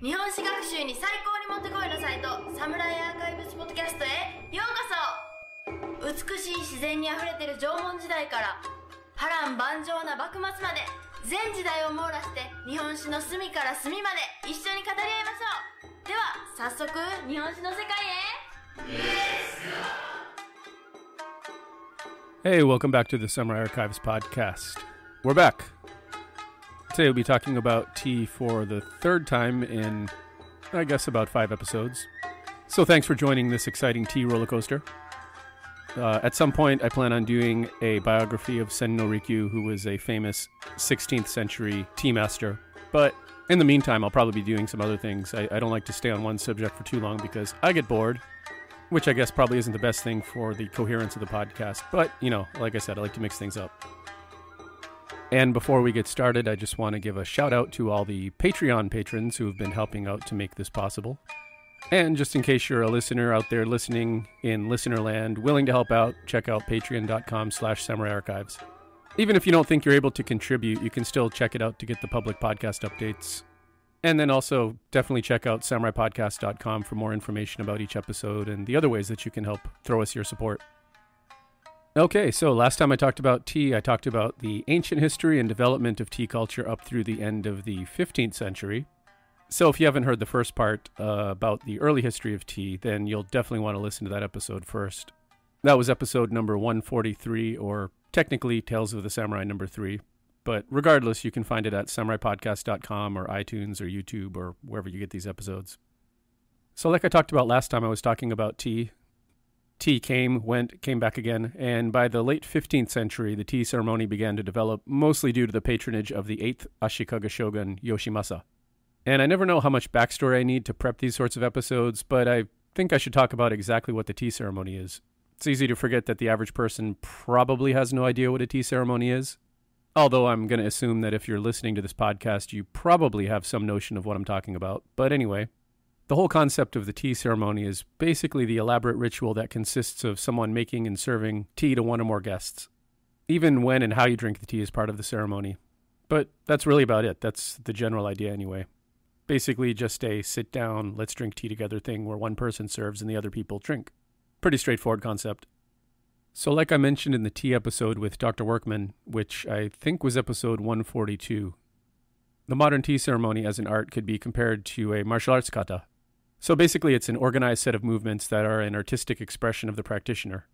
日本史学習に最高にもってこいのサイトサムライアーカイブスポッドキャストへようこそ美しい自然にあふれてる縄文時代から波乱万丈な幕末まで全時代を網羅して日本史の隅から隅まで一緒に語り合いましょうでは早速日本史の世界へ Hey, welcome back to the Summer Archives podcast. We're back. Today we'll be talking about tea for the third time in, I guess, about five episodes. So thanks for joining this exciting tea roller coaster. Uh, at some point, I plan on doing a biography of Sen no Rikyu, who was a famous 16th century tea master. But in the meantime, I'll probably be doing some other things. I, I don't like to stay on one subject for too long because I get bored which I guess probably isn't the best thing for the coherence of the podcast. But, you know, like I said, I like to mix things up. And before we get started, I just want to give a shout out to all the Patreon patrons who have been helping out to make this possible. And just in case you're a listener out there listening in listener land, willing to help out, check out patreon.com slash samurai archives. Even if you don't think you're able to contribute, you can still check it out to get the public podcast updates and then also definitely check out samuraipodcast.com for more information about each episode and the other ways that you can help throw us your support. Okay, so last time I talked about tea, I talked about the ancient history and development of tea culture up through the end of the 15th century. So if you haven't heard the first part uh, about the early history of tea, then you'll definitely want to listen to that episode first. That was episode number 143, or technically Tales of the Samurai number 3. But regardless, you can find it at samuraipodcast.com or iTunes or YouTube or wherever you get these episodes. So, like I talked about last time, I was talking about tea. Tea came, went, came back again, and by the late 15th century, the tea ceremony began to develop, mostly due to the patronage of the 8th Ashikaga shogun, Yoshimasa. And I never know how much backstory I need to prep these sorts of episodes, but I think I should talk about exactly what the tea ceremony is. It's easy to forget that the average person probably has no idea what a tea ceremony is, Although I'm going to assume that if you're listening to this podcast, you probably have some notion of what I'm talking about. But anyway, the whole concept of the tea ceremony is basically the elaborate ritual that consists of someone making and serving tea to one or more guests. Even when and how you drink the tea is part of the ceremony. But that's really about it. That's the general idea, anyway. Basically, just a sit down, let's drink tea together thing where one person serves and the other people drink. Pretty straightforward concept. So, like I mentioned in the tea episode with Dr. Workman, which I think was episode 142, the modern tea ceremony as an art could be compared to a martial arts kata. So, basically, it's an organized set of movements that are an artistic expression of the practitioner.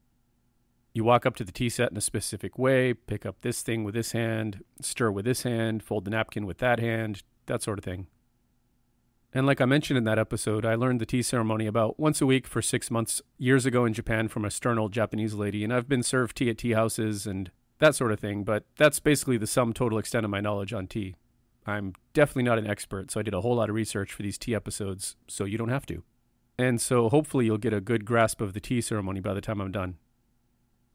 You walk up to the tea set in a specific way, pick up this thing with this hand, stir with this hand, fold the napkin with that hand, that sort of thing. And like I mentioned in that episode, I learned the tea ceremony about once a week for six months years ago in Japan from a stern old Japanese lady. And I've been served tea at tea houses and that sort of thing. But that's basically the sum total extent of my knowledge on tea. I'm definitely not an expert, so I did a whole lot of research for these tea episodes, so you don't have to. And so hopefully you'll get a good grasp of the tea ceremony by the time I'm done.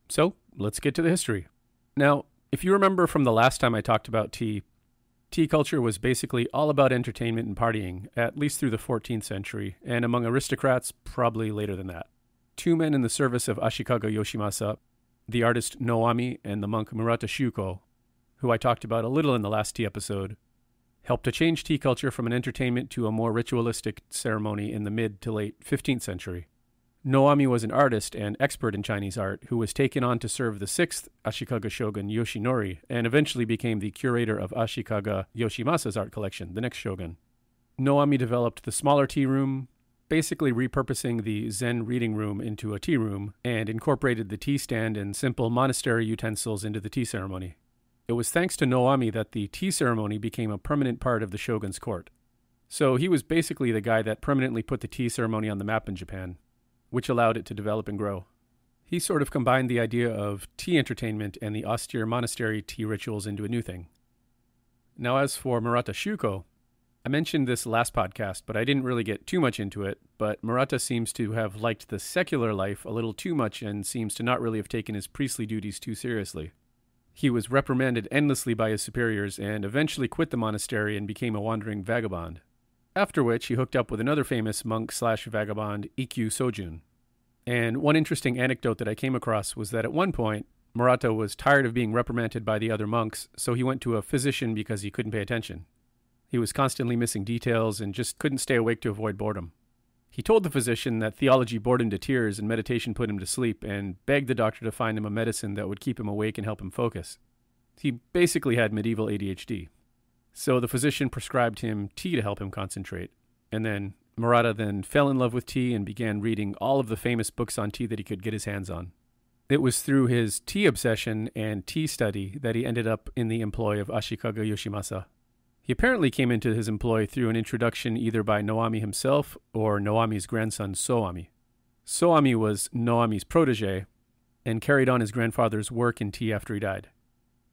So let's get to the history. Now, if you remember from the last time I talked about tea, Tea culture was basically all about entertainment and partying, at least through the 14th century, and among aristocrats, probably later than that. Two men in the service of Ashikaga Yoshimasa, the artist Noami and the monk Murata Shuko, who I talked about a little in the last tea episode, helped to change tea culture from an entertainment to a more ritualistic ceremony in the mid to late 15th century. Noami was an artist and expert in Chinese art who was taken on to serve the sixth Ashikaga shogun Yoshinori and eventually became the curator of Ashikaga Yoshimasa's art collection, the next shogun. Noami developed the smaller tea room, basically repurposing the Zen reading room into a tea room, and incorporated the tea stand and simple monastery utensils into the tea ceremony. It was thanks to Noami that the tea ceremony became a permanent part of the shogun's court. So he was basically the guy that permanently put the tea ceremony on the map in Japan which allowed it to develop and grow. He sort of combined the idea of tea entertainment and the austere monastery tea rituals into a new thing. Now, as for Murata Shuko, I mentioned this last podcast, but I didn't really get too much into it. But Murata seems to have liked the secular life a little too much and seems to not really have taken his priestly duties too seriously. He was reprimanded endlessly by his superiors and eventually quit the monastery and became a wandering vagabond. After which, he hooked up with another famous monk slash vagabond, Ikkyu Sojun. And one interesting anecdote that I came across was that at one point, Murata was tired of being reprimanded by the other monks, so he went to a physician because he couldn't pay attention. He was constantly missing details and just couldn't stay awake to avoid boredom. He told the physician that theology bored him to tears and meditation put him to sleep, and begged the doctor to find him a medicine that would keep him awake and help him focus. He basically had medieval ADHD. So the physician prescribed him tea to help him concentrate. And then Murata then fell in love with tea and began reading all of the famous books on tea that he could get his hands on. It was through his tea obsession and tea study that he ended up in the employ of Ashikaga Yoshimasa. He apparently came into his employ through an introduction either by Noami himself or Noami's grandson Soami. Soami was Noami's protege and carried on his grandfather's work in tea after he died.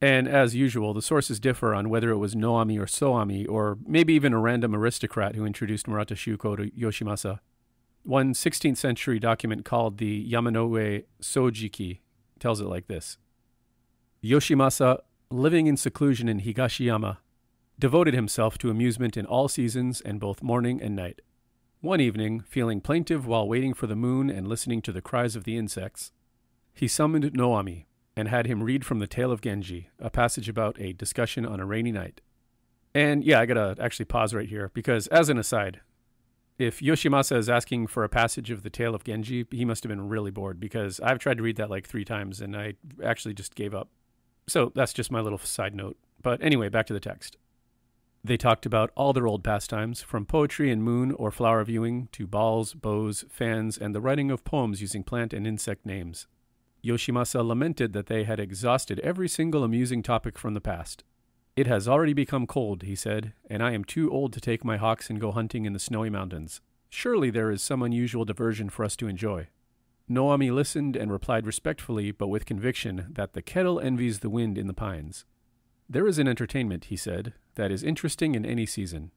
And as usual, the sources differ on whether it was Noami or Soami, or maybe even a random aristocrat who introduced Murata Shuko to Yoshimasa. One 16th century document called the Yamanoue Sojiki tells it like this Yoshimasa, living in seclusion in Higashiyama, devoted himself to amusement in all seasons and both morning and night. One evening, feeling plaintive while waiting for the moon and listening to the cries of the insects, he summoned Noami, and had him read from the Tale of Genji, a passage about a discussion on a rainy night. And yeah, I gotta actually pause right here because, as an aside, if Yoshimasa is asking for a passage of the Tale of Genji, he must have been really bored because I've tried to read that like three times and I actually just gave up. So that's just my little side note. But anyway, back to the text. They talked about all their old pastimes, from poetry and moon or flower viewing to balls, bows, fans, and the writing of poems using plant and insect names. Yoshimasa lamented that they had exhausted every single amusing topic from the past. It has already become cold, he said, and I am too old to take my hawks and go hunting in the snowy mountains. Surely there is some unusual diversion for us to enjoy. Noami listened and replied respectfully but with conviction that the kettle envies the wind in the pines. There is an entertainment, he said, that is interesting in any season.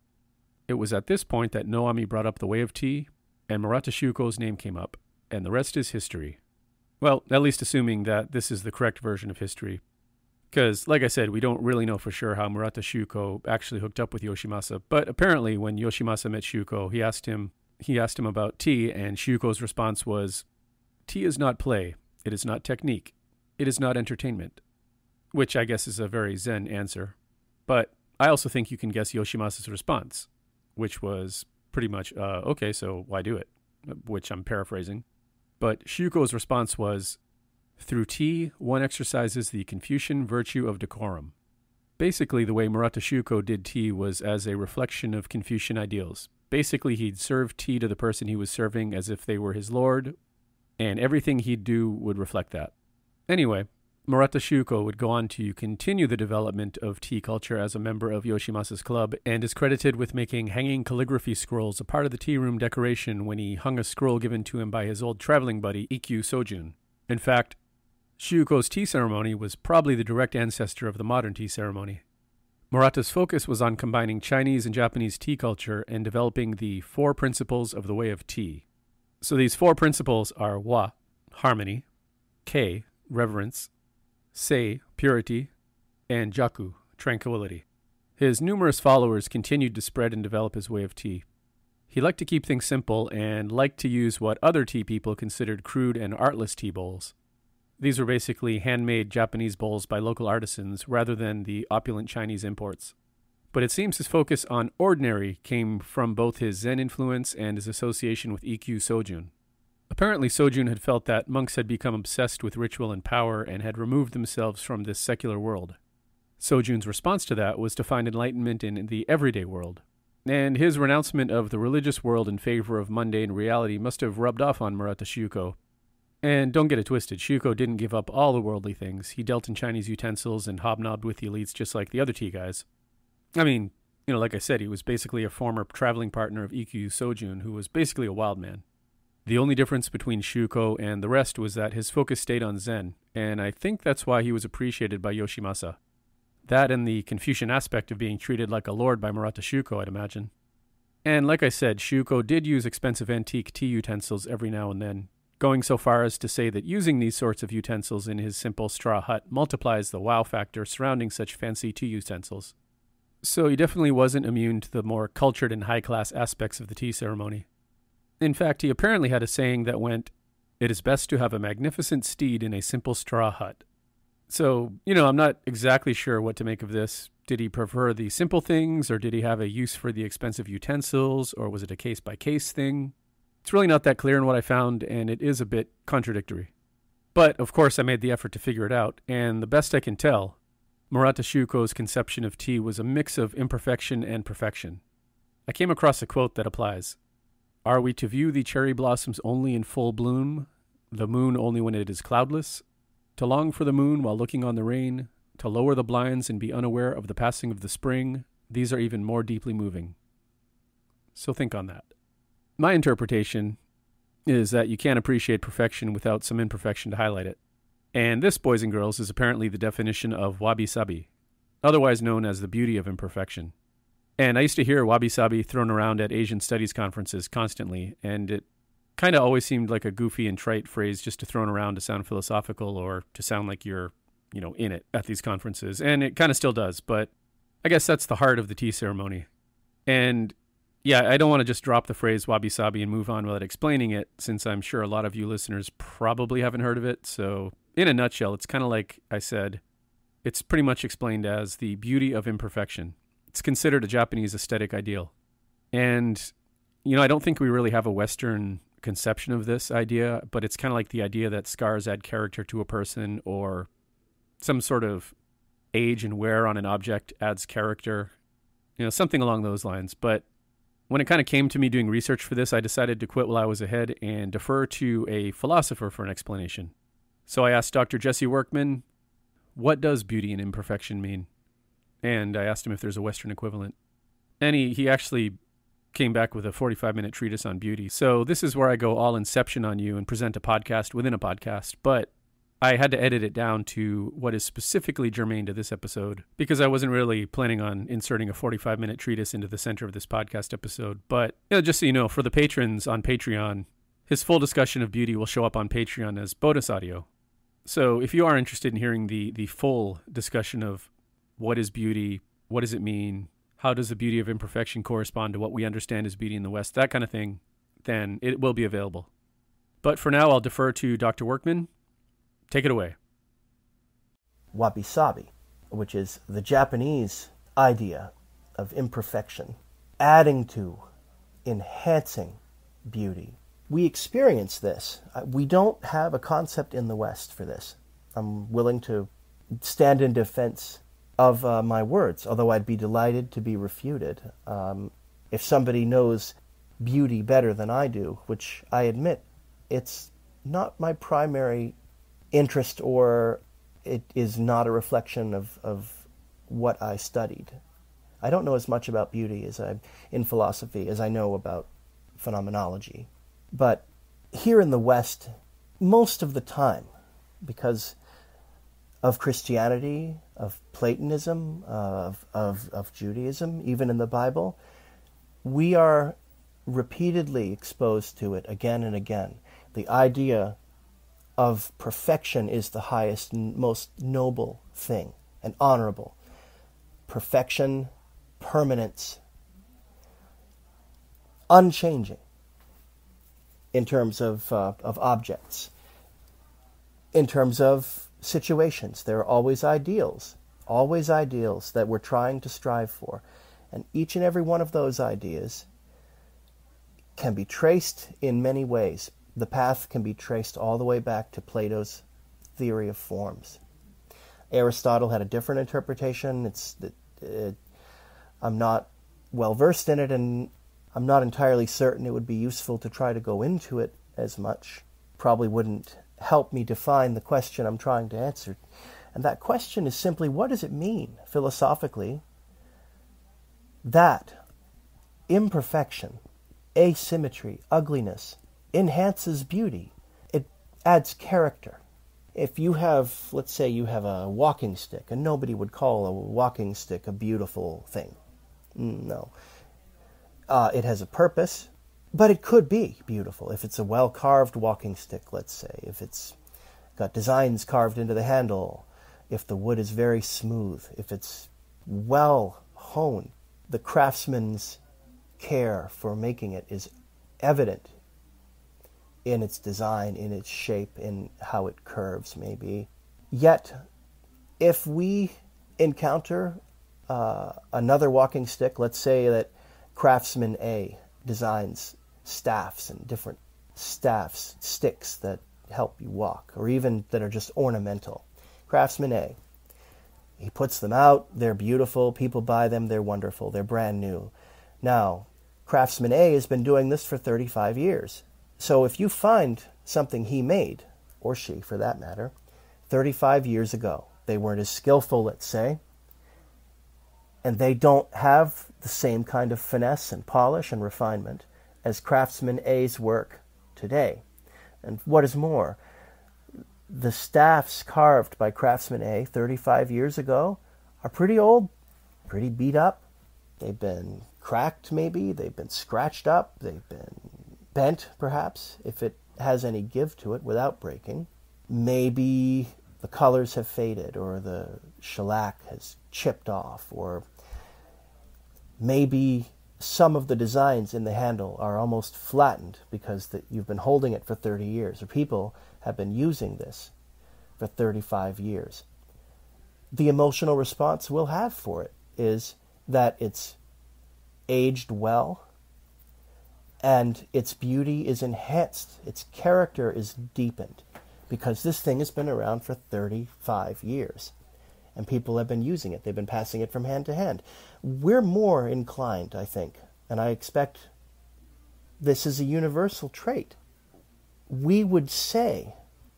It was at this point that Noami brought up the way of tea, and Murata Shuko's name came up, and the rest is history. Well, at least assuming that this is the correct version of history. Because, like I said, we don't really know for sure how Murata Shuko actually hooked up with Yoshimasa. But apparently, when Yoshimasa met Shuko, he asked him he asked him about tea, and Shuko's response was, "Tea is not play. It is not technique. It is not entertainment." Which I guess is a very Zen answer. But I also think you can guess Yoshimasa's response, which was pretty much, uh, "Okay, so why do it?" Which I'm paraphrasing. But Shuko's response was Through tea, one exercises the Confucian virtue of decorum. Basically, the way Murata Shuko did tea was as a reflection of Confucian ideals. Basically, he'd serve tea to the person he was serving as if they were his lord, and everything he'd do would reflect that. Anyway, Murata Shuko would go on to continue the development of tea culture as a member of Yoshimasa's club and is credited with making hanging calligraphy scrolls a part of the tea room decoration when he hung a scroll given to him by his old traveling buddy Ikkyu Sojun. In fact, Shuko's tea ceremony was probably the direct ancestor of the modern tea ceremony. Murata's focus was on combining Chinese and Japanese tea culture and developing the four principles of the way of tea. So these four principles are wa, harmony, kei, reverence, sei, purity, and jaku, tranquility. His numerous followers continued to spread and develop his way of tea. He liked to keep things simple and liked to use what other tea people considered crude and artless tea bowls. These were basically handmade Japanese bowls by local artisans rather than the opulent Chinese imports. But it seems his focus on ordinary came from both his Zen influence and his association with Ikkyu Sojun. Apparently, Sojun had felt that monks had become obsessed with ritual and power and had removed themselves from this secular world. Sojun's response to that was to find enlightenment in the everyday world. And his renouncement of the religious world in favor of mundane reality must have rubbed off on Murata Shuko. And don't get it twisted, Shuko didn't give up all the worldly things. He dealt in Chinese utensils and hobnobbed with the elites just like the other tea guys. I mean, you know, like I said, he was basically a former traveling partner of Ikkyu Sojun, who was basically a wild man. The only difference between Shuko and the rest was that his focus stayed on Zen, and I think that's why he was appreciated by Yoshimasa. That and the Confucian aspect of being treated like a lord by Murata Shuko, I'd imagine. And like I said, Shuko did use expensive antique tea utensils every now and then, going so far as to say that using these sorts of utensils in his simple straw hut multiplies the wow factor surrounding such fancy tea utensils. So he definitely wasn't immune to the more cultured and high class aspects of the tea ceremony. In fact, he apparently had a saying that went, It is best to have a magnificent steed in a simple straw hut. So, you know, I'm not exactly sure what to make of this. Did he prefer the simple things, or did he have a use for the expensive utensils, or was it a case by case thing? It's really not that clear in what I found, and it is a bit contradictory. But, of course, I made the effort to figure it out, and the best I can tell, Murata Shuko's conception of tea was a mix of imperfection and perfection. I came across a quote that applies Are we to view the cherry blossoms only in full bloom, the moon only when it is cloudless, to long for the moon while looking on the rain, to lower the blinds and be unaware of the passing of the spring, these are even more deeply moving. So think on that. My interpretation is that you can't appreciate perfection without some imperfection to highlight it. And this, boys and girls, is apparently the definition of wabi sabi, otherwise known as the beauty of imperfection. And I used to hear wabi sabi thrown around at Asian studies conferences constantly, and it kind of always seemed like a goofy and trite phrase just to thrown around to sound philosophical or to sound like you're you know, in it at these conferences. And it kind of still does, but I guess that's the heart of the tea ceremony. And yeah, I don't want to just drop the phrase wabi sabi and move on without explaining it, since I'm sure a lot of you listeners probably haven't heard of it. So, in a nutshell, it's kind of like I said, it's pretty much explained as the beauty of imperfection. It's considered a Japanese aesthetic ideal. And, you know, I don't think we really have a Western conception of this idea, but it's kind of like the idea that scars add character to a person or some sort of age and wear on an object adds character, you know, something along those lines. But when it kind of came to me doing research for this, I decided to quit while I was ahead and defer to a philosopher for an explanation. So I asked Dr. Jesse Workman, what does beauty and imperfection mean? And I asked him if there's a Western equivalent. And he, he actually came back with a 45 minute treatise on beauty. So this is where I go all inception on you and present a podcast within a podcast. But I had to edit it down to what is specifically germane to this episode because I wasn't really planning on inserting a 45 minute treatise into the center of this podcast episode. But you know, just so you know, for the patrons on Patreon, his full discussion of beauty will show up on Patreon as bonus audio. So if you are interested in hearing the the full discussion of what is beauty, what does it mean, how does the beauty of imperfection correspond to what we understand as beauty in the West, that kind of thing, then it will be available. But for now, I'll defer to Dr. Workman Take it away. Wabi sabi, which is the Japanese idea of imperfection, adding to, enhancing beauty. We experience this. Uh, we don't have a concept in the West for this. I'm willing to stand in defense of uh, my words, although I'd be delighted to be refuted. Um, if somebody knows beauty better than I do, which I admit it's not my primary interest or it is not a reflection of, of what I studied. I don't know as much about beauty as I in philosophy as I know about phenomenology. But here in the West, most of the time, because of Christianity, of Platonism, of, of, of Judaism, even in the Bible, we are repeatedly exposed to it again and again. The idea of perfection is the highest and most noble thing and honorable. Perfection, permanence, unchanging in terms of, uh, of objects. In terms of situations, there are always ideals, always ideals that we're trying to strive for. And each and every one of those ideas can be traced in many ways the path can be traced all the way back to Plato's theory of forms. Aristotle had a different interpretation. It's it, uh, I'm not well versed in it, and I'm not entirely certain it would be useful to try to go into it as much. Probably wouldn't help me define the question I'm trying to answer. And that question is simply what does it mean, philosophically, that imperfection, asymmetry, ugliness, enhances beauty. It adds character. If you have, let's say, you have a walking stick, and nobody would call a walking stick a beautiful thing. Mm, no. Uh, it has a purpose, but it could be beautiful if it's a well carved walking stick, let's say, if it's got designs carved into the handle, if the wood is very smooth, if it's well honed. The craftsman's care for making it is evident in its design, in its shape, in how it curves, maybe. Yet, if we encounter uh, another walking stick, let's say that Craftsman A designs staffs and different staffs, sticks that help you walk, or even that are just ornamental. Craftsman A. He puts them out, they're beautiful, people buy them, they're wonderful, they're brand new. Now, Craftsman A has been doing this for 35 years. So if you find something he made, or she for that matter, 35 years ago, they weren't as skillful, let's say, and they don't have the same kind of finesse and polish and refinement as Craftsman A's work today. And what is more, the staffs carved by Craftsman A 35 years ago are pretty old, pretty beat up. They've been cracked, maybe. They've been scratched up. They've been bent, perhaps, if it has any give to it without breaking. Maybe the colors have faded, or the shellac has chipped off, or maybe some of the designs in the handle are almost flattened because the, you've been holding it for 30 years, or people have been using this for 35 years. The emotional response we'll have for it is that it's aged well and its beauty is enhanced, its character is deepened because this thing has been around for 35 years and people have been using it. They've been passing it from hand to hand. We're more inclined, I think, and I expect this is a universal trait. We would say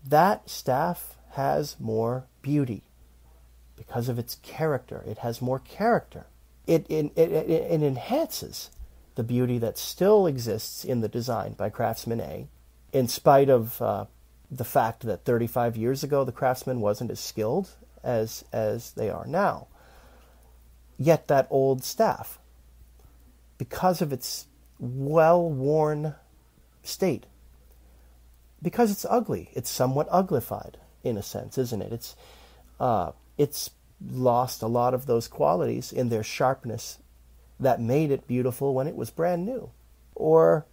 that staff has more beauty because of its character. It has more character. It, it, it, it, enhances the beauty that still exists in the design by Craftsman A, in spite of uh, the fact that 35 years ago the craftsman wasn't as skilled as as they are now. Yet that old staff, because of its well-worn state, because it's ugly, it's somewhat uglified in a sense, isn't it? It's uh, it's lost a lot of those qualities in their sharpness that made it beautiful when it was brand new. Or,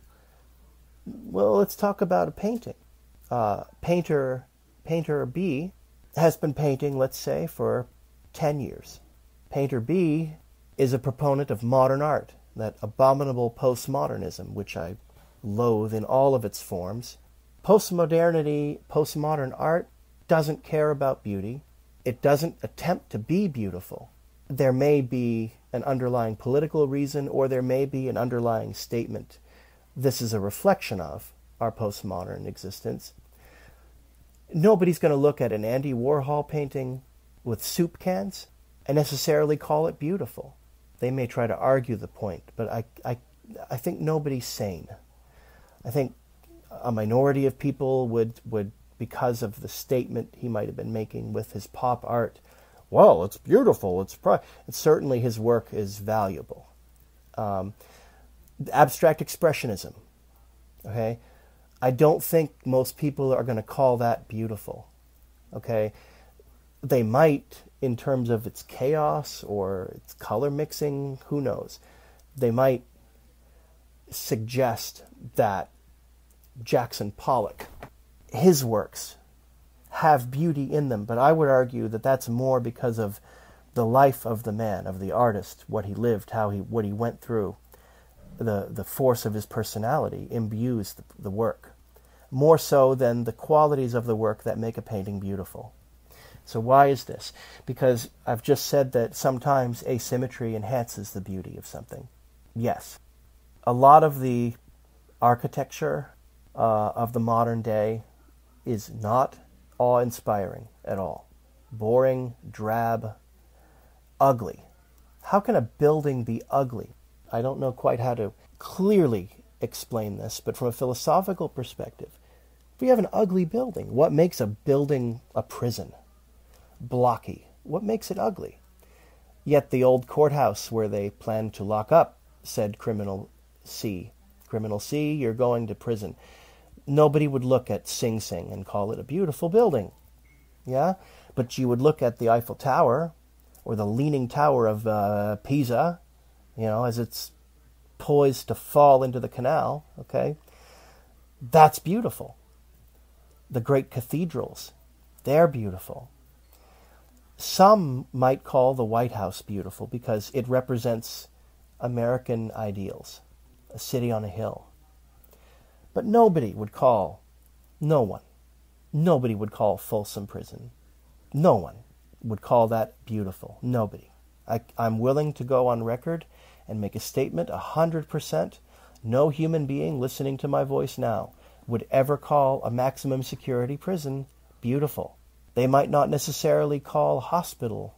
well, let's talk about a painting. Uh, painter painter B has been painting, let's say, for 10 years. Painter B is a proponent of modern art, that abominable postmodernism, which I loathe in all of its forms. Postmodernity, postmodern art doesn't care about beauty. It doesn't attempt to be beautiful. There may be an underlying political reason, or there may be an underlying statement. This is a reflection of our postmodern existence nobody's going to look at an Andy Warhol painting with soup cans and necessarily call it beautiful. They may try to argue the point, but I, I, I think nobody's sane. I think a minority of people would, would, because of the statement he might have been making with his pop art, well, it's beautiful. It's, pri-. And certainly his work is valuable. Um, abstract expressionism, okay, I don't think most people are going to call that beautiful. Okay? They might in terms of its chaos or its color mixing, who knows. They might suggest that Jackson Pollock, his works, have beauty in them, but I would argue that that's more because of the life of the man, of the artist, what he lived, how he what he went through the, the force of his personality imbues the, the work, more so than the qualities of the work that make a painting beautiful. So, why is this? Because I've just said that sometimes asymmetry enhances the beauty of something. Yes. A lot of the architecture uh, of the modern day is not awe inspiring at all. Boring, drab, ugly. How can a building be ugly? I don't know quite how to clearly explain this, but from a philosophical perspective, we have an ugly building, what makes a building a prison? Blocky. What makes it ugly? Yet the old courthouse where they planned to lock up said criminal C. Criminal C, you're going to prison. Nobody would look at Sing Sing and call it a beautiful building. Yeah? But you would look at the Eiffel Tower or the Leaning Tower of uh, Pisa you know, as it's poised to fall into the canal, okay? That's beautiful. The great cathedrals, they're beautiful. Some might call the White House beautiful because it represents American ideals, a city on a hill. But nobody would call, no one, nobody would call Folsom Prison. No one would call that beautiful. Nobody. I, am willing to go on record and make a statement a hundred percent. No human being listening to my voice now would ever call a maximum security prison beautiful. They might not necessarily call hospital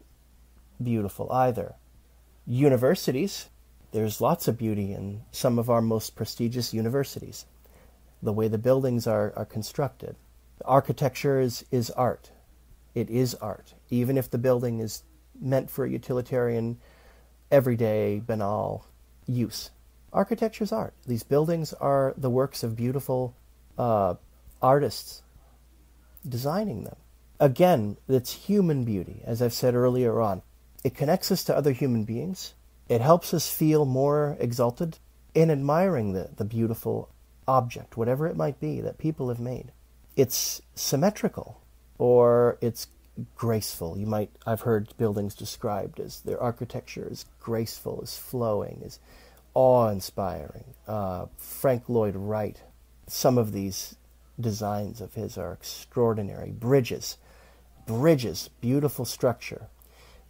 beautiful either. Universities, there's lots of beauty in some of our most prestigious universities. The way the buildings are, are constructed. Architecture is, is art. It is art, even if the building is meant for a utilitarian, everyday, banal use. Architecture is art. These buildings are the works of beautiful uh, artists designing them. Again, it's human beauty, as I've said earlier on. It connects us to other human beings. It helps us feel more exalted in admiring the, the beautiful object, whatever it might be, that people have made. It's symmetrical or it's graceful. You might I've heard buildings described as their architecture is graceful, is flowing, is awe-inspiring. Uh, Frank Lloyd Wright, some of these designs of his are extraordinary. Bridges, bridges, beautiful structure.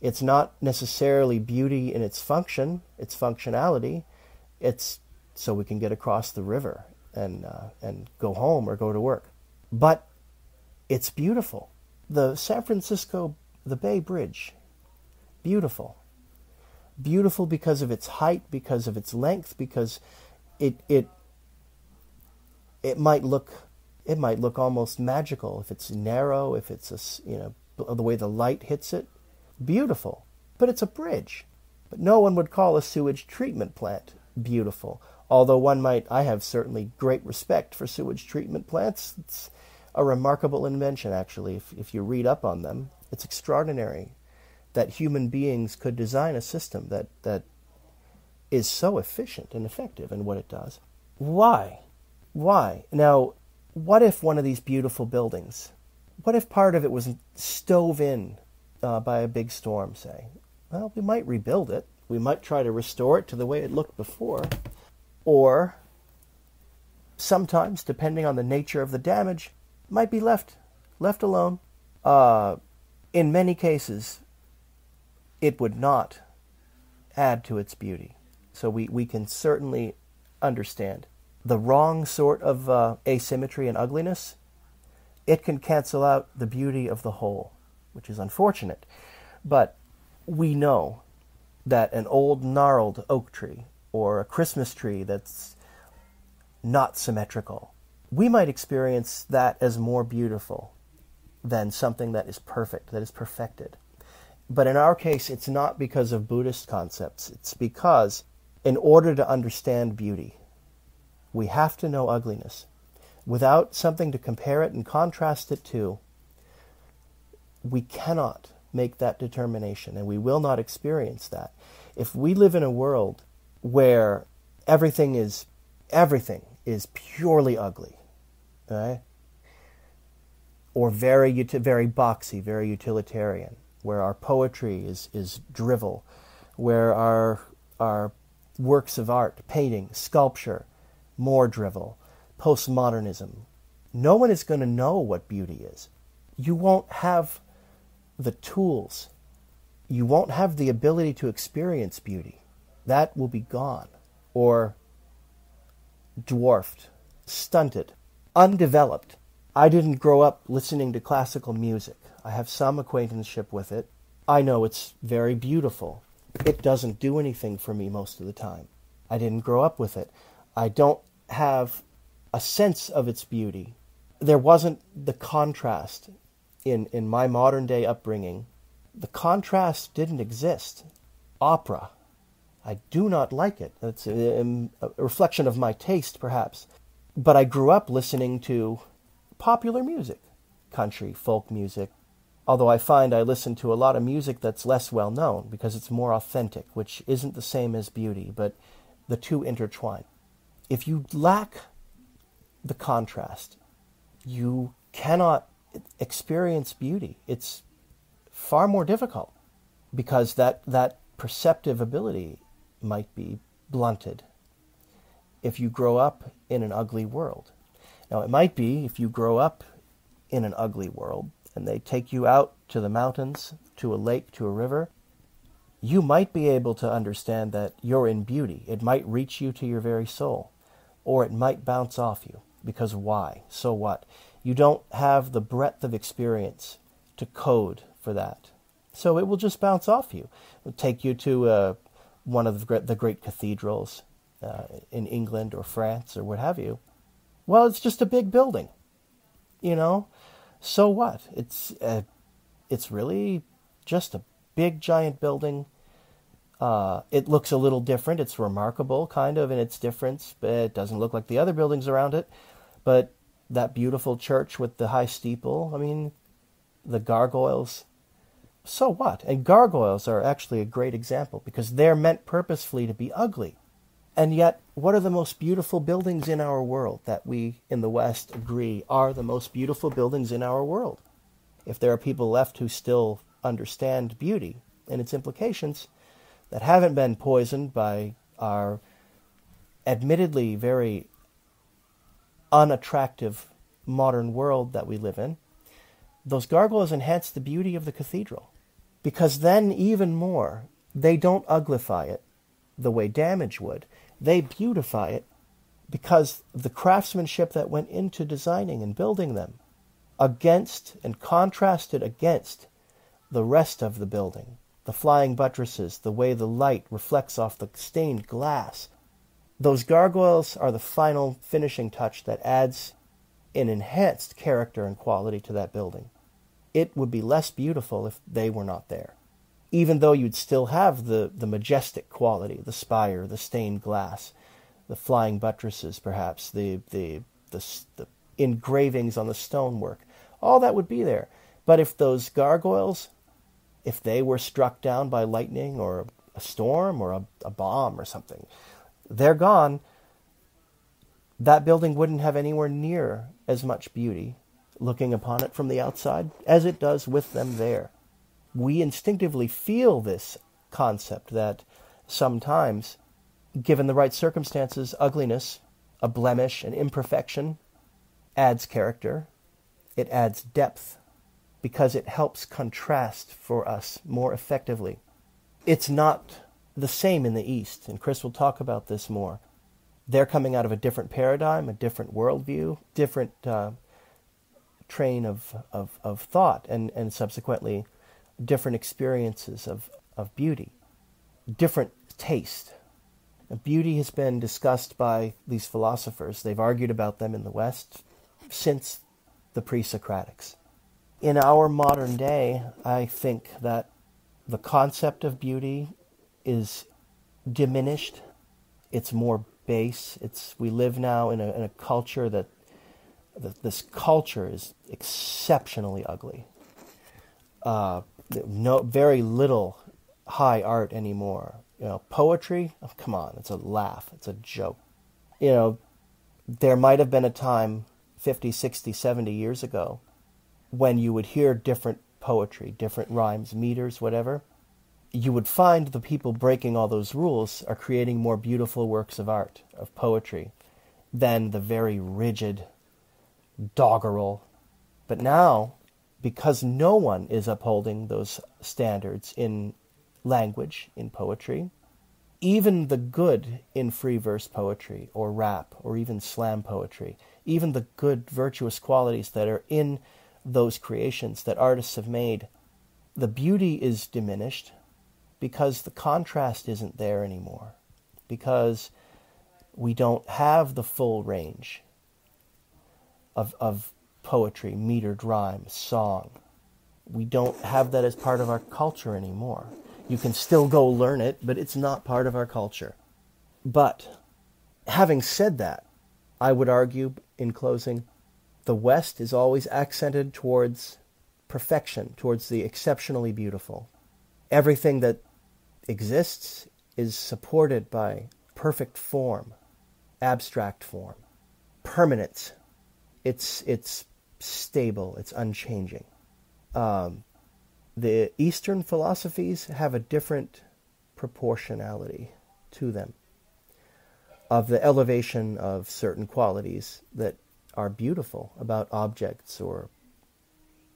It's not necessarily beauty in its function, its functionality. It's so we can get across the river and uh, and go home or go to work. But it's beautiful. The San Francisco, the Bay Bridge, beautiful. Beautiful because of its height, because of its length, because it it it might look it might look almost magical if it's narrow, if it's a you know the way the light hits it, beautiful. But it's a bridge. But no one would call a sewage treatment plant beautiful. Although one might, I have certainly great respect for sewage treatment plants. It's, a remarkable invention, actually, if, if you read up on them. It's extraordinary that human beings could design a system that, that is so efficient and effective in what it does. Why? Why? Now, what if one of these beautiful buildings, what if part of it was stove in uh, by a big storm, say? Well, we might rebuild it. We might try to restore it to the way it looked before. Or, sometimes, depending on the nature of the damage, might be left left alone. Uh, in many cases, it would not add to its beauty. So we, we can certainly understand the wrong sort of uh, asymmetry and ugliness. It can cancel out the beauty of the whole, which is unfortunate. But we know that an old gnarled oak tree or a Christmas tree that's not symmetrical we might experience that as more beautiful than something that is perfect, that is perfected. But in our case, it's not because of Buddhist concepts. It's because, in order to understand beauty, we have to know ugliness. Without something to compare it and contrast it to, we cannot make that determination, and we will not experience that. If we live in a world where everything is everything is purely ugly, okay? Or very very boxy, very utilitarian, where our poetry is is drivel, where our our works of art, painting, sculpture, more drivel, postmodernism. No one is going to know what beauty is. You won't have the tools. You won't have the ability to experience beauty. That will be gone or dwarfed, stunted undeveloped. I didn't grow up listening to classical music. I have some acquaintanceship with it. I know it's very beautiful. It doesn't do anything for me most of the time. I didn't grow up with it. I don't have a sense of its beauty. There wasn't the contrast in, in my modern day upbringing. The contrast didn't exist. Opera. I do not like it. It's a, a reflection of my taste, perhaps but I grew up listening to popular music, country, folk music. Although I find I listen to a lot of music that's less well known because it's more authentic, which isn't the same as beauty, but the two intertwine. If you lack the contrast, you cannot experience beauty. It's far more difficult because that, that perceptive ability might be blunted if you grow up in an ugly world. Now, it might be if you grow up in an ugly world and they take you out to the mountains, to a lake, to a river, you might be able to understand that you're in beauty. It might reach you to your very soul, or it might bounce off you. Because why? So what? You don't have the breadth of experience to code for that. So it will just bounce off you. It will take you to uh, one of the great, the great cathedrals uh, in England or France or what have you. Well, it's just a big building, you know. So what? It's uh, it's really just a big giant building. Uh, it looks a little different. It's remarkable, kind of, in its difference. But it doesn't look like the other buildings around it. But that beautiful church with the high steeple, I mean, the gargoyles. So what? And gargoyles are actually a great example because they're meant purposefully to be ugly. And yet, what are the most beautiful buildings in our world that we in the West agree are the most beautiful buildings in our world? If there are people left who still understand beauty and its implications that haven't been poisoned by our admittedly very unattractive modern world that we live in, those gargoyles enhance the beauty of the cathedral. Because then, even more, they don't uglify it the way damage would. They beautify it because the craftsmanship that went into designing and building them against and contrasted against the rest of the building. The flying buttresses, the way the light reflects off the stained glass. Those gargoyles are the final finishing touch that adds an enhanced character and quality to that building. It would be less beautiful if they were not there. Even though you'd still have the, the majestic quality, the spire, the stained glass, the flying buttresses, perhaps, the, the, the, the engravings on the stonework, all that would be there. But if those gargoyles, if they were struck down by lightning or a storm or a, a bomb or something, they're gone. That building wouldn't have anywhere near as much beauty looking upon it from the outside as it does with them there. We instinctively feel this concept that sometimes, given the right circumstances, ugliness, a blemish, an imperfection adds character, it adds depth because it helps contrast for us more effectively. It's not the same in the East, and Chris will talk about this more. They're coming out of a different paradigm, a different worldview, different uh, train of, of, of thought, and, and subsequently different experiences of, of beauty, different taste. Beauty has been discussed by these philosophers. They've argued about them in the West since the pre Socratics. In our modern day, I think that the concept of beauty is diminished. It's more base. It's we live now in a, in a culture that, that this culture is exceptionally ugly. Uh, no, very little high art anymore. You know, poetry. Oh, come on, it's a laugh. It's a joke. You know, there might have been a time 50, 60, 70 years ago when you would hear different poetry, different rhymes, meters, whatever, you would find the people breaking all those rules are creating more beautiful works of art, of poetry, than the very rigid doggerel. But now, because no one is upholding those standards in language, in poetry, even the good in free verse poetry or rap or even slam poetry even the good, virtuous qualities that are in those creations that artists have made, the beauty is diminished because the contrast isn't there anymore, because we don't have the full range of, of poetry, metered rhyme, song. We don't have that as part of our culture anymore. You can still go learn it, but it's not part of our culture. But having said that, I would argue, in closing, the West is always accented towards perfection, towards the exceptionally beautiful. Everything that exists is supported by perfect form, abstract form, permanence. It's, it's stable, it's unchanging. Um, The Eastern philosophies have a different proportionality to them of the elevation of certain qualities that are beautiful about objects or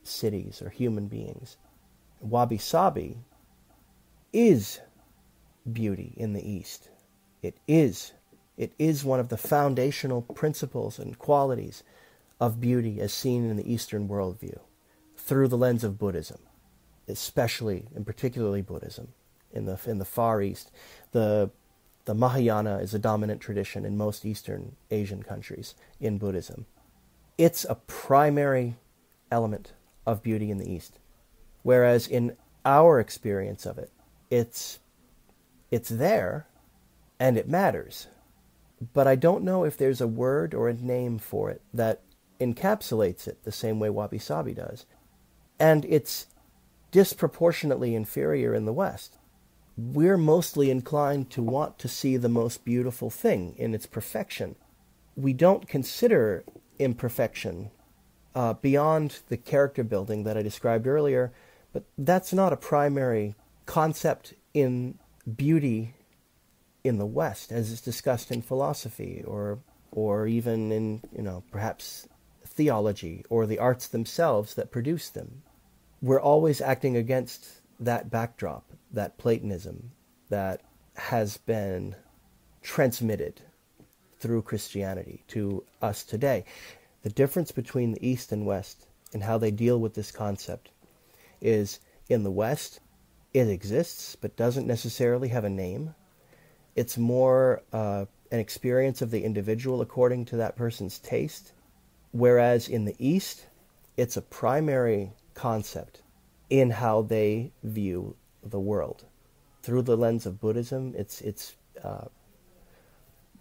cities or human beings. Wabi Sabi is beauty in the East. It is. It is one of the foundational principles and qualities of beauty as seen in the Eastern worldview through the lens of Buddhism, especially and particularly Buddhism in the in the Far East. The the Mahayana is a dominant tradition in most Eastern Asian countries in Buddhism. It's a primary element of beauty in the East. Whereas in our experience of it, it's it's there and it matters. But I don't know if there's a word or a name for it that encapsulates it the same way Wabi Sabi does. And it's disproportionately inferior in the West. We're mostly inclined to want to see the most beautiful thing in its perfection. We don't consider imperfection uh, beyond the character building that I described earlier, but that's not a primary concept in beauty in the West, as is discussed in philosophy or or even in you know perhaps theology or the arts themselves that produce them. We're always acting against that backdrop, that Platonism that has been transmitted through Christianity to us today. The difference between the East and West and how they deal with this concept is in the West, it exists but doesn't necessarily have a name. It's more uh, an experience of the individual according to that person's taste Whereas in the East, it's a primary concept in how they view the world. Through the lens of Buddhism, it's, it's, uh,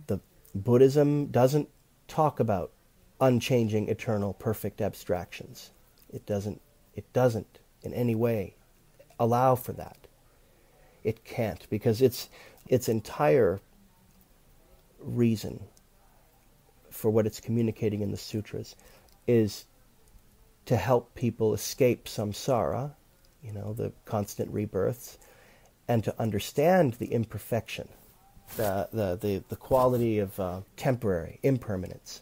the Buddhism doesn't talk about unchanging, eternal, perfect abstractions. It doesn't, it doesn't in any way allow for that. It can't because its, its entire reason for what it's communicating in the sutras is to help people escape samsara, you know, the constant rebirths, and to understand the imperfection, the, the, the, the quality of uh, temporary impermanence.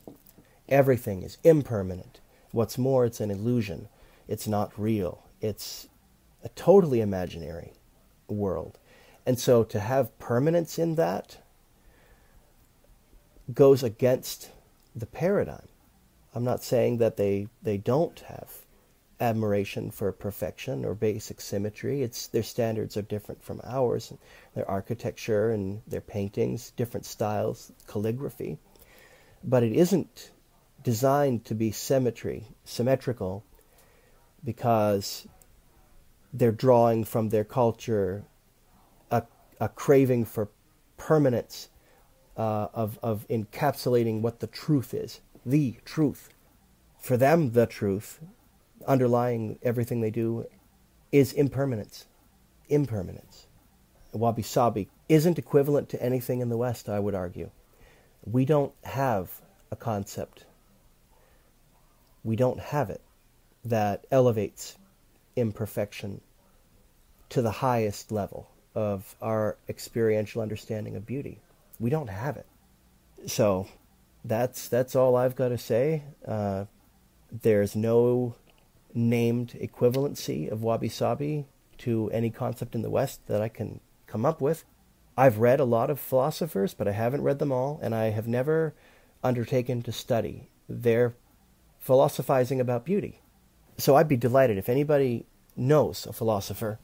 Everything is impermanent. What's more, it's an illusion. It's not real. It's a totally imaginary world. And so to have permanence in that goes against the paradigm. I'm not saying that they, they don't have admiration for perfection or basic symmetry. It's their standards are different from ours. Their architecture and their paintings, different styles, calligraphy. But it isn't designed to be symmetry, symmetrical, because they're drawing from their culture a, a craving for permanence uh, of, of encapsulating what the truth is, the truth. For them, the truth, underlying everything they do, is impermanence. Impermanence. Wabi Sabi isn't equivalent to anything in the West, I would argue. We don't have a concept. We don't have it that elevates imperfection to the highest level of our experiential understanding of beauty we don't have it. So that's that's all I've got to say. Uh, there's no named equivalency of wabi sabi to any concept in the West that I can come up with. I've read a lot of philosophers, but I haven't read them all, and I have never undertaken to study their philosophizing about beauty. So I'd be delighted if anybody knows a philosopher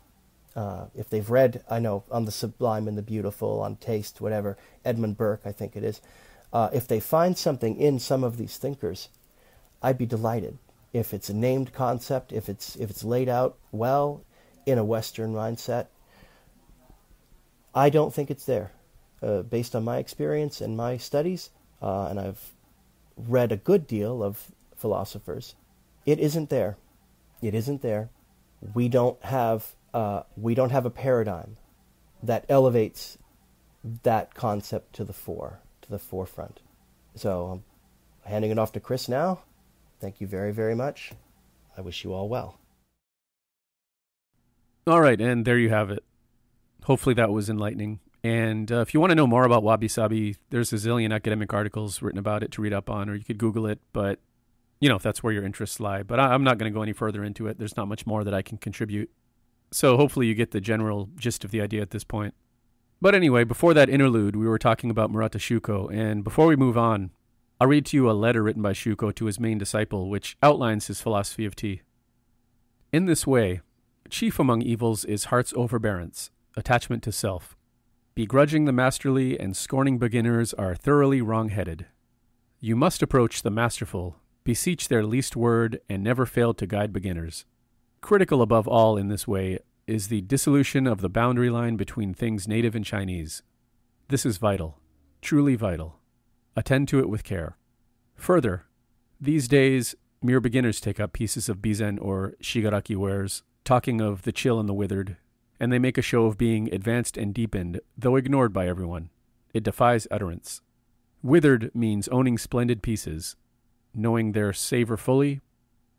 uh, if they've read, I know, on the sublime and the beautiful, on taste, whatever, Edmund Burke, I think it is, uh, if they find something in some of these thinkers, I'd be delighted. If it's a named concept, if it's if it's laid out well in a Western mindset, I don't think it's there. Uh, based on my experience and my studies, uh, and I've read a good deal of philosophers, it isn't there. It isn't there. We don't have uh, we don't have a paradigm that elevates that concept to the fore, to the forefront. So I'm handing it off to Chris now. Thank you very, very much. I wish you all well. All right, and there you have it. Hopefully that was enlightening. And uh, if you want to know more about wabi sabi, there's a zillion academic articles written about it to read up on, or you could Google it. But you know, if that's where your interests lie. But I, I'm not going to go any further into it. There's not much more that I can contribute. So hopefully you get the general gist of the idea at this point. But anyway, before that interlude, we were talking about Murata Shuko, and before we move on, I'll read to you a letter written by Shuko to his main disciple, which outlines his philosophy of tea. In this way, chief among evils is heart's overbearance, attachment to self. Begrudging the masterly and scorning beginners are thoroughly wrong headed. You must approach the masterful, beseech their least word, and never fail to guide beginners. Critical above all in this way is the dissolution of the boundary line between things native and Chinese. This is vital, truly vital. Attend to it with care. Further, these days, mere beginners take up pieces of bizen or shigaraki wares, talking of the chill and the withered, and they make a show of being advanced and deepened, though ignored by everyone. It defies utterance. Withered means owning splendid pieces, knowing their savor fully,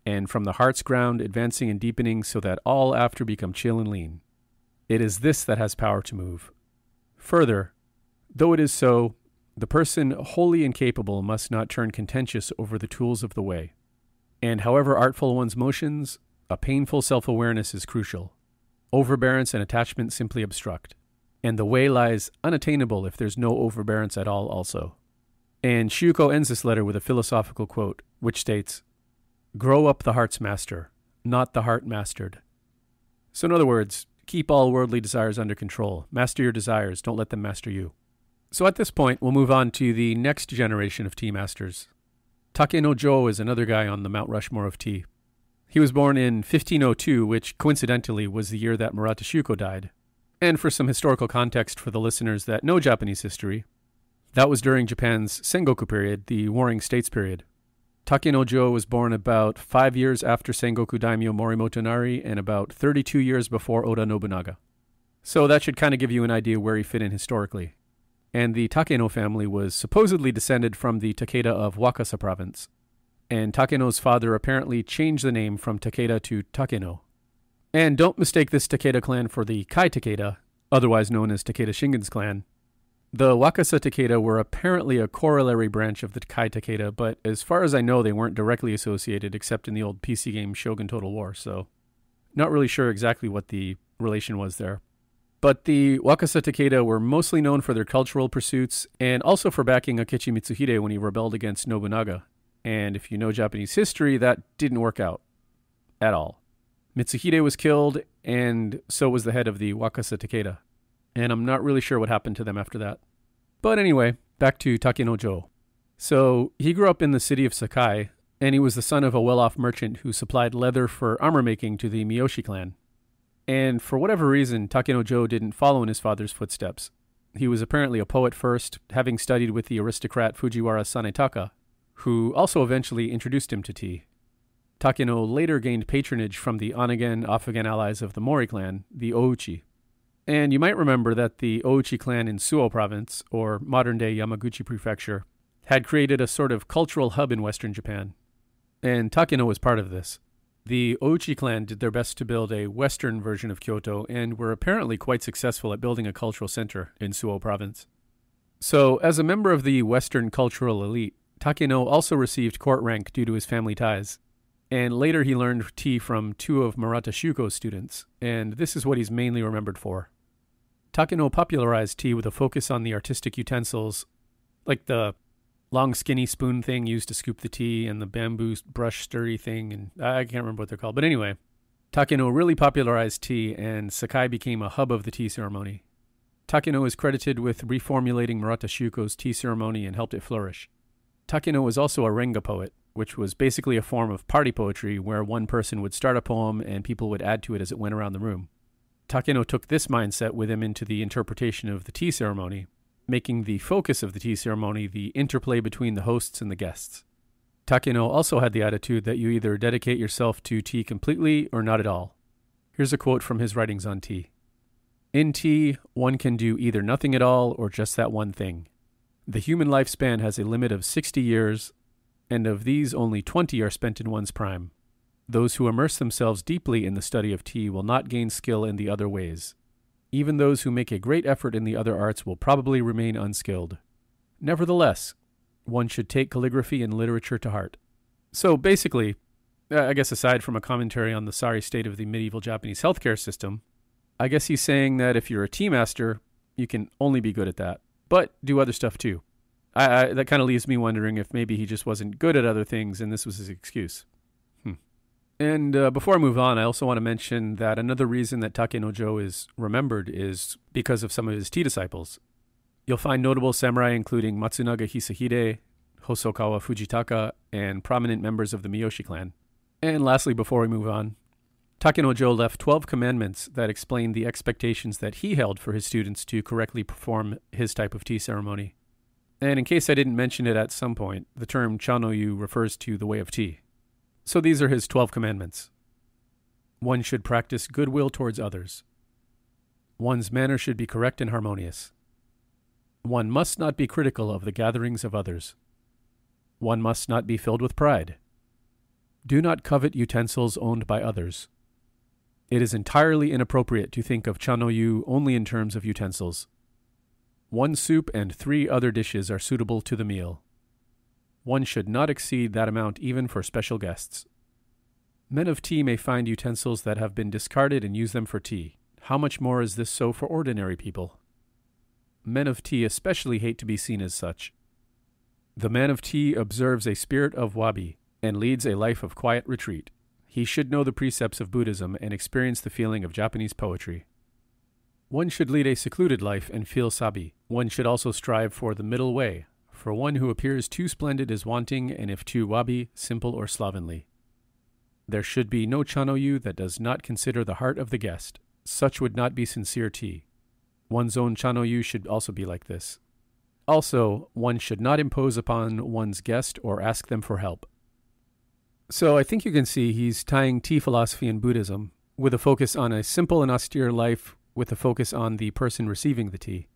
and from the heart's ground advancing and deepening so that all after become chill and lean. It is this that has power to move. Further, though it is so, the person wholly incapable must not turn contentious over the tools of the way. And however artful one's motions, a painful self awareness is crucial. Overbearance and attachment simply obstruct. And the way lies unattainable if there's no overbearance at all, also. And Shuko ends this letter with a philosophical quote, which states Grow up the heart's master, not the heart mastered. So, in other words, keep all worldly desires under control. Master your desires, don't let them master you. So, at this point, we'll move on to the next generation of tea masters. Takeno Jo is another guy on the Mount Rushmore of tea. He was born in 1502, which coincidentally was the year that Murata Shuko died. And for some historical context for the listeners that know Japanese history, that was during Japan's Sengoku period, the Warring States period. Takeno Jo was born about five years after Sengoku daimyo Mori Motonari and about 32 years before Oda Nobunaga. So that should kind of give you an idea where he fit in historically. And the Takeno family was supposedly descended from the Takeda of Wakasa province. And Takeno's father apparently changed the name from Takeda to Takeno. And don't mistake this Takeda clan for the Kai Takeda, otherwise known as Takeda Shingen's clan, the Wakasa Takeda were apparently a corollary branch of the Kai Takeda, but as far as I know, they weren't directly associated except in the old PC game Shogun Total War, so not really sure exactly what the relation was there. But the Wakasa Takeda were mostly known for their cultural pursuits and also for backing Akechi Mitsuhide when he rebelled against Nobunaga. And if you know Japanese history, that didn't work out at all. Mitsuhide was killed, and so was the head of the Wakasa Takeda and I'm not really sure what happened to them after that. But anyway, back to Takeno Jo. So he grew up in the city of Sakai, and he was the son of a well off merchant who supplied leather for armor making to the Miyoshi clan. And for whatever reason, Takeno Jo didn't follow in his father's footsteps. He was apparently a poet first, having studied with the aristocrat Fujiwara Sanetaka, who also eventually introduced him to tea. Takeno later gained patronage from the on again, off again allies of the Mori clan, the Ouchi. And you might remember that the Ouchi clan in Suo province, or modern day Yamaguchi prefecture, had created a sort of cultural hub in western Japan. And Takeno was part of this. The Ouchi clan did their best to build a western version of Kyoto and were apparently quite successful at building a cultural center in Suo province. So, as a member of the western cultural elite, Takeno also received court rank due to his family ties. And later he learned tea from two of Murata Shuko's students, and this is what he's mainly remembered for. Takeno popularized tea with a focus on the artistic utensils, like the long skinny spoon thing used to scoop the tea and the bamboo brush sturdy thing, and I can't remember what they're called. But anyway, Takeno really popularized tea, and Sakai became a hub of the tea ceremony. Takeno is credited with reformulating Murata Shuko's tea ceremony and helped it flourish. Takeno was also a renga poet, which was basically a form of party poetry where one person would start a poem and people would add to it as it went around the room. Takeno took this mindset with him into the interpretation of the tea ceremony, making the focus of the tea ceremony the interplay between the hosts and the guests. Takeno also had the attitude that you either dedicate yourself to tea completely or not at all. Here's a quote from his writings on tea In tea, one can do either nothing at all or just that one thing. The human lifespan has a limit of 60 years, and of these only 20 are spent in one's prime. those who immerse themselves deeply in the study of tea will not gain skill in the other ways. Even those who make a great effort in the other arts will probably remain unskilled. Nevertheless, one should take calligraphy and literature to heart. So basically, uh, I guess aside from a commentary on the sorry state of the medieval Japanese healthcare system, I guess he's saying that if you're a tea master, you can only be good at that, but do other stuff too. I, I, that kind of leaves me wondering if maybe he just wasn't good at other things and this was his excuse. And uh, before I move on, I also want to mention that another reason that Takenojo is remembered is because of some of his tea disciples. You'll find notable samurai including Matsunaga Hisahide, Hosokawa Fujitaka, and prominent members of the Miyoshi clan. And lastly, before we move on, Takenojo left 12 commandments that explain the expectations that he held for his students to correctly perform his type of tea ceremony. And in case I didn't mention it at some point, the term Chanoyu refers to the way of tea. So these are his 12 commandments. One should practice goodwill towards others. One's manner should be correct and harmonious. One must not be critical of the gatherings of others. One must not be filled with pride. Do not covet utensils owned by others. It is entirely inappropriate to think of chanoyu only in terms of utensils. One soup and three other dishes are suitable to the meal. One should not exceed that amount even for special guests. Men of tea may find utensils that have been discarded and use them for tea. How much more is this so for ordinary people? Men of tea especially hate to be seen as such. The man of tea observes a spirit of wabi and leads a life of quiet retreat. He should know the precepts of Buddhism and experience the feeling of Japanese poetry. One should lead a secluded life and feel sabi. One should also strive for the middle way, for one who appears too splendid is wanting, and if too wabi, simple or slovenly. There should be no chanoyu that does not consider the heart of the guest. Such would not be sincere tea. One's own chanoyu should also be like this. Also, one should not impose upon one's guest or ask them for help. So I think you can see he's tying tea philosophy and Buddhism with a focus on a simple and austere life with a focus on the person receiving the tea.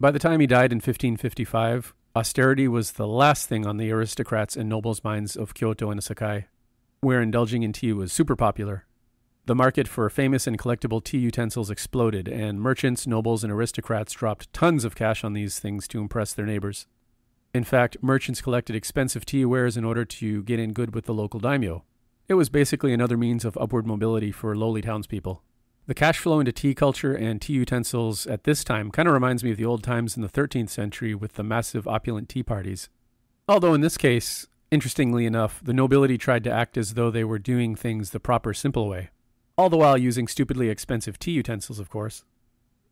By the time he died in 1555, austerity was the last thing on the aristocrats and nobles' minds of Kyoto and Sakai, where indulging in tea was super popular. The market for famous and collectible tea utensils exploded, and merchants, nobles, and aristocrats dropped tons of cash on these things to impress their neighbors. In fact, merchants collected expensive tea wares in order to get in good with the local daimyo. It was basically another means of upward mobility for lowly townspeople. The cash flow into tea culture and tea utensils at this time kind of reminds me of the old times in the 13th century with the massive opulent tea parties. Although in this case, interestingly enough, the nobility tried to act as though they were doing things the proper simple way all the while using stupidly expensive tea utensils, of course.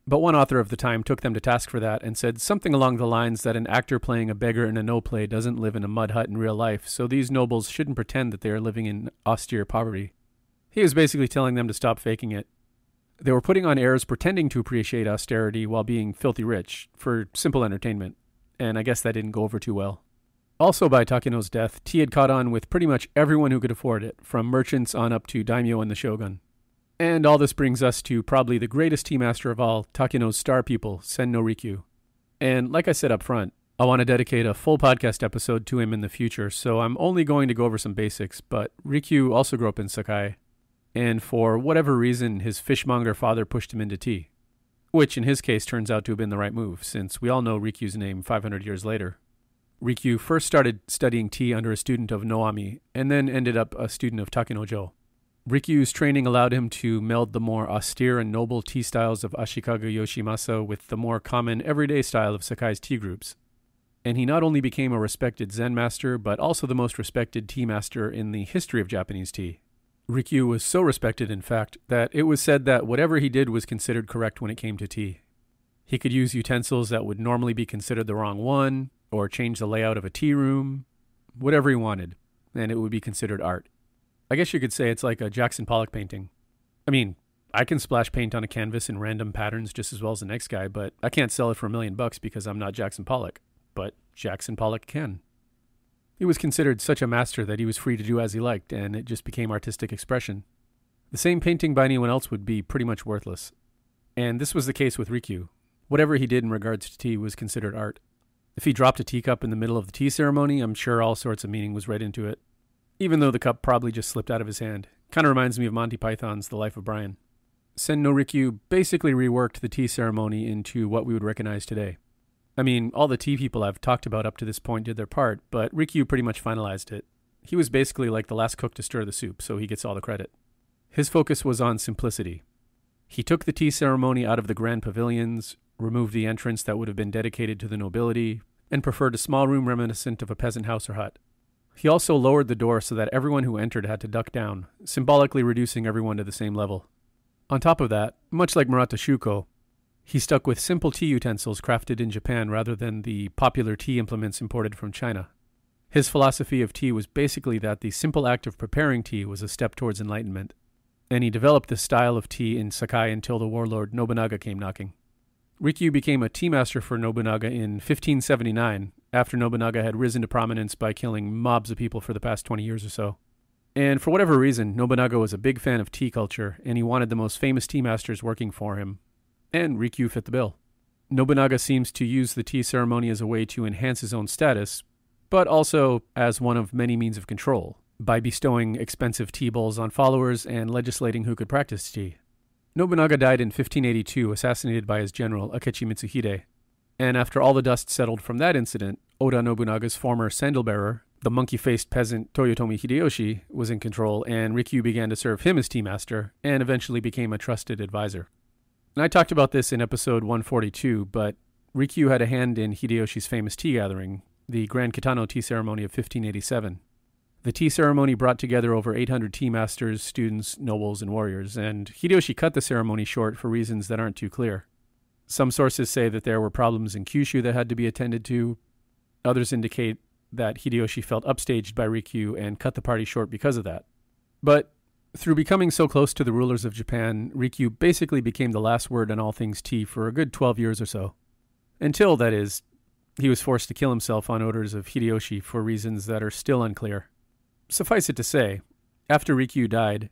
But one author of the time took them to task for that and said something along the lines that an actor playing a beggar in a no play doesn't live in a mud hut in real life, so these nobles shouldn't pretend that they are living in austere poverty. He was basically telling them to stop faking it. They were putting on airs pretending to appreciate austerity while being filthy rich for simple entertainment, and I guess that didn't go over too well. Also, by Takeno's death, tea had caught on with pretty much everyone who could afford it, from merchants on up to daimyo and the shogun. And all this brings us to probably the greatest tea master of all, Takeno's star pupil, Sen no Rikyu. And like I said up front, I want to dedicate a full podcast episode to him in the future, so I'm only going to go over some basics, but Rikyu also grew up in Sakai, and for whatever reason, his fishmonger father pushed him into tea. Which in his case turns out to have been the right move, since we all know Rikyu's name 500 years later. Rikyu first started studying tea under a student of Noami, and then ended up a student of Takenojo. Rikyu's training allowed him to meld the more austere and noble tea styles of Ashikaga Yoshimasa with the more common everyday style of Sakai's tea groups. And he not only became a respected Zen master, but also the most respected tea master in the history of Japanese tea. Rikyu was so respected, in fact, that it was said that whatever he did was considered correct when it came to tea. He could use utensils that would normally be considered the wrong one, or change the layout of a tea room, whatever he wanted, and it would be considered art. I guess you could say it's like a Jackson Pollock painting. I mean, I can splash paint on a canvas in random patterns just as well as the next guy, but I can't sell it for a million bucks because I'm not Jackson Pollock. But Jackson Pollock can. He was considered such a master that he was free to do as he liked, and it just became artistic expression. The same painting by anyone else would be pretty much worthless. And this was the case with Rikyu. Whatever he did in regards to tea was considered art. If he dropped a teacup in the middle of the tea ceremony, I'm sure all sorts of meaning was read into it. even though the cup probably just slipped out of his hand. Kind of reminds me of Monty Python's The Life of Brian. Sen no Rikyu basically reworked the tea ceremony into what we would recognize today. I mean, all the tea people I've talked about up to this point did their part, but Rikyu pretty much finalized it. He was basically like the last cook to stir the soup, so he gets all the credit. His focus was on simplicity. He took the tea ceremony out of the grand pavilions, removed the entrance that would have been dedicated to the nobility, and preferred a small room reminiscent of a peasant house or hut. He also lowered the door so that everyone who entered had to duck down, symbolically reducing everyone to the same level. On top of that, much like Murata Shuko, he stuck with simple tea utensils crafted in Japan rather than the popular tea implements imported from China. His philosophy of tea was basically that the simple act of preparing tea was a step towards enlightenment, and he developed this style of tea in Sakai until the warlord Nobunaga came knocking. Rikyu became a tea master for Nobunaga in 1579, after Nobunaga had risen to prominence by killing mobs of people for the past 20 years or so. And for whatever reason, Nobunaga was a big fan of tea culture, and he wanted the most famous tea masters working for him. And Rikyu fit the bill. Nobunaga seems to use the tea ceremony as a way to enhance his own status, but also as one of many means of control, by bestowing expensive tea bowls on followers and legislating who could practice tea. Nobunaga died in 1582, assassinated by his general Akechi Mitsuhide. And after all the dust settled from that incident, Oda Nobunaga's former sandal bearer, the monkey faced peasant Toyotomi Hideyoshi was in control, and Rikyu began to serve him as tea master and eventually became a trusted advisor. And I talked about this in episode 142, but Rikyu had a hand in Hideyoshi's famous tea gathering, the Grand Kitano tea ceremony of 1587. The tea ceremony brought together over 800 tea masters, students, nobles, and warriors, and Hideyoshi cut the ceremony short for reasons that aren't too clear. Some sources say that there were problems in Kyushu that had to be attended to. Others indicate that Hideyoshi felt upstaged by Rikyu and cut the party short because of that. But through becoming so close to the rulers of Japan, Rikyu basically became the last word on all things tea for a good 12 years or so. Until, that is, he was forced to kill himself on orders of Hideyoshi for reasons that are still unclear. Suffice it to say, after Rikyu died,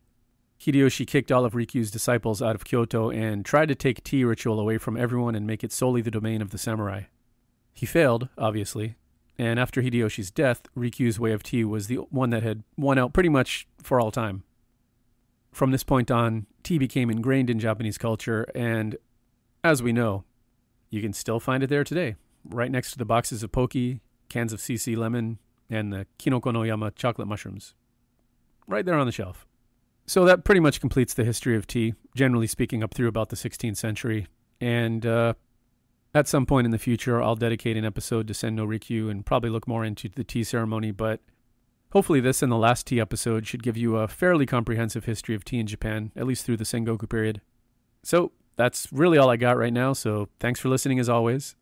Hideyoshi kicked all of Rikyu's disciples out of Kyoto and tried to take tea ritual away from everyone and make it solely the domain of the samurai. He failed, obviously, and after Hideyoshi's death, Rikyu's way of tea was the one that had won out pretty much for all time. From this point on, tea became ingrained in Japanese culture, and as we know, you can still find it there today, right next to the boxes of Pocky, cans of CC lemon, and the Kinoko no Yama chocolate mushrooms. Right there on the shelf. So that pretty much completes the history of tea, generally speaking, up through about the 16th century. And uh, at some point in the future, I'll dedicate an episode to Sen no Rikyu and probably look more into the tea ceremony. But hopefully, this and the last tea episode should give you a fairly comprehensive history of tea in Japan, at least through the Sengoku period. So that's really all I got right now. So thanks for listening as always.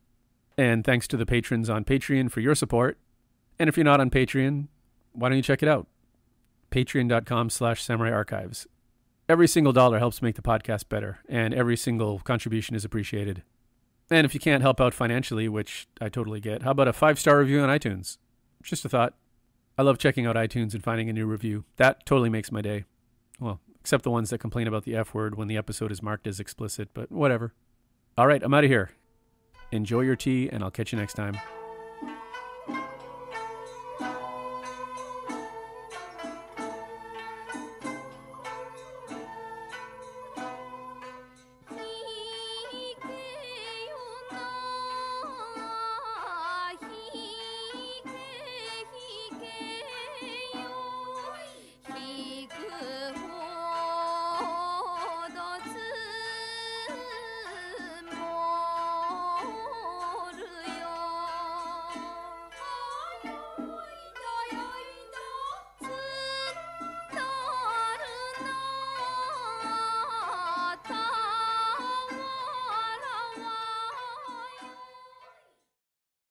And thanks to the patrons on Patreon for your support. And if you're not on Patreon, why don't you check it out? Patreon.com slash Samurai Archives. Every single dollar helps make the podcast better, and every single contribution is appreciated. And if you can't help out financially, which I totally get, how about a five star review on iTunes? Just a thought. I love checking out iTunes and finding a new review. That totally makes my day. Well, except the ones that complain about the F word when the episode is marked as explicit, but whatever. All right, I'm out of here. Enjoy your tea, and I'll catch you next time.